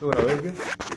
¿Lo grabé qué?